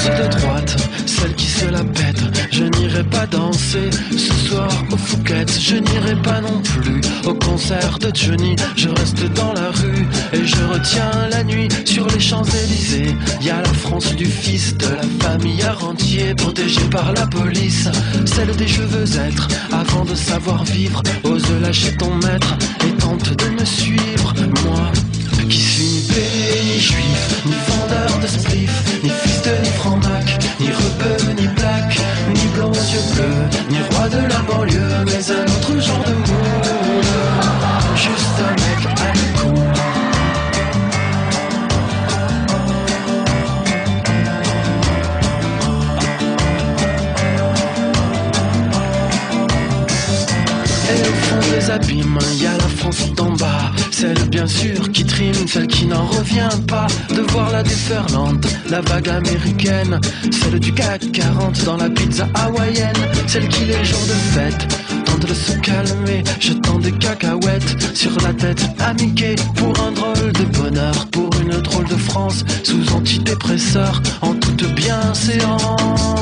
partie de droite, celle qui se la pète. Je n'irai pas danser ce soir aux Fouquettes. Je n'irai pas non plus au concert de Johnny. Je reste dans la rue et je retiens la nuit sur les Champs-Élysées. Y a la France du fils de la famille à rentier, protégée par la police. Celle des je veux être avant de savoir vivre. Ose lâcher ton maître et tente de me suivre. Moi qui suis ni ni juif, ni vendeur de spliff, blanc yeux bleus, ni roi de la banlieue, mais un autre genre de monde. Juste un Et au fond des abîmes, y a la France d'en bas. Celle bien sûr qui trime, celle qui n'en revient pas. De voir la déferlante, la vague américaine. Celle du CAC 40 dans la pizza hawaïenne. Celle qui les jours de fête tente de se calmer, jetant des cacahuètes sur la tête Mickey pour un drôle de bonheur, pour une drôle de France sous antidépresseur en toute bienséance.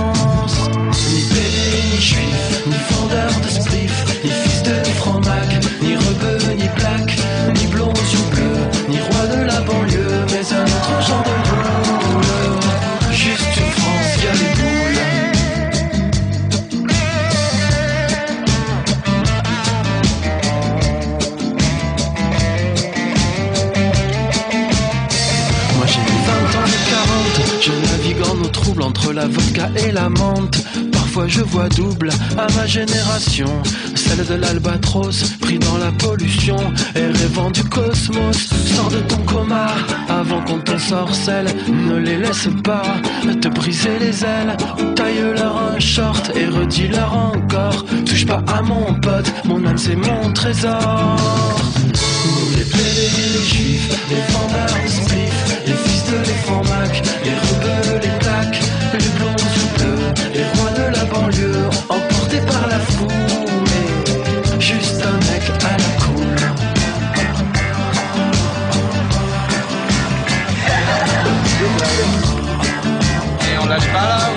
Autre genre la vodka et la menthe. Parfois je vois double à ma génération, celle de l'albatros, pris dans la pollution et rêvant du cosmos. Sors de ton coma avant qu'on t'en sorcelle, ne les laisse pas te briser les ailes. Taille-leur un short et redis-leur encore. Touche pas à mon pote, mon âme c'est mon trésor. Les pédés, les juifs, les vendeurs de spliff, les fils de les les rebeux, les la go.